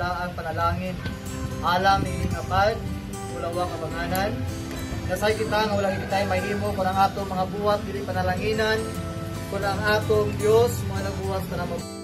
ang panalangin. Alam ni kapad, ulawang kabanganan. Nasay kita nga walang tayo mahimo kung ang atong mga buhat dili panalanginan, kung ang atong Dios mga nagbuhat para mag